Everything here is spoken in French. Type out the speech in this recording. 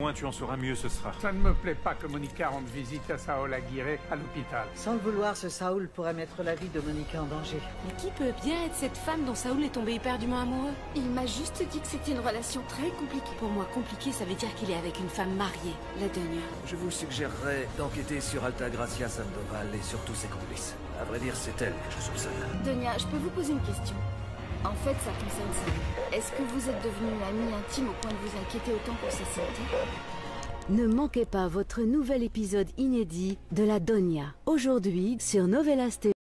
Moins tu en sauras, mieux ce sera. Ça ne me plaît pas que Monica rende visite à Saul Aguirre à l'hôpital. Sans le vouloir, ce Saoul pourrait mettre la vie de Monica en danger. Mais qui peut bien être cette femme dont Saoul est tombé éperdument amoureux? Il m'a juste dit que c'était une relation très compliquée. Pour moi, compliqué, ça veut dire qu'il est avec une femme mariée, la Donia. Je vous suggérerais d'enquêter sur Alta Gracia Sandoval et sur tous ses complices. À vrai dire, c'est elle que je soupçonne. Donia, je peux vous poser une question En fait, ça concerne ça. Est-ce que vous êtes devenue amie intime au point de vous inquiéter autant pour sa santé Ne manquez pas votre nouvel épisode inédit de La Donia, aujourd'hui sur Novelas TV.